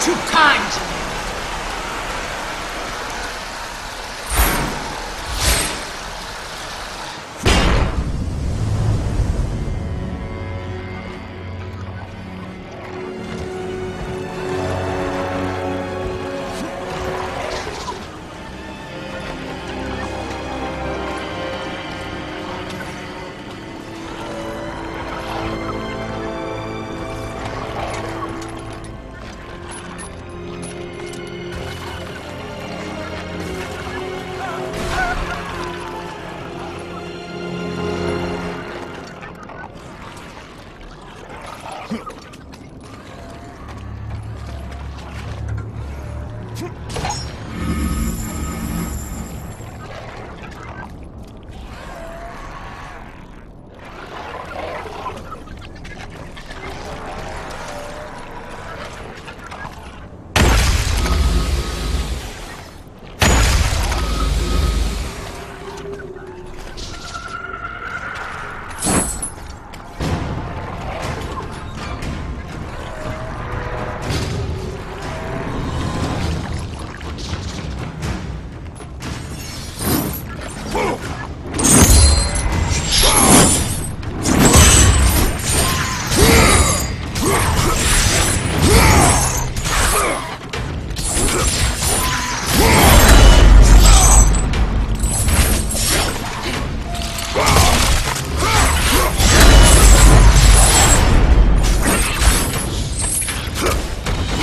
too kind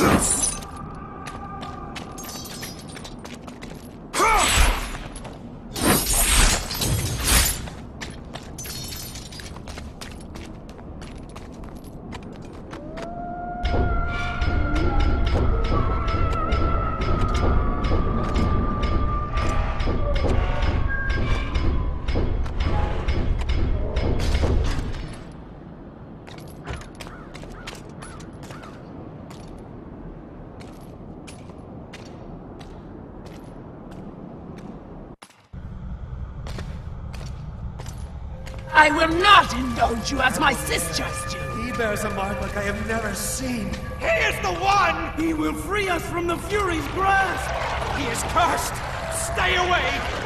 me. I will not indulge you as my sisters do. He bears a mark like I have never seen. He is the one! He will free us from the Furies' grasp! He is cursed! Stay away!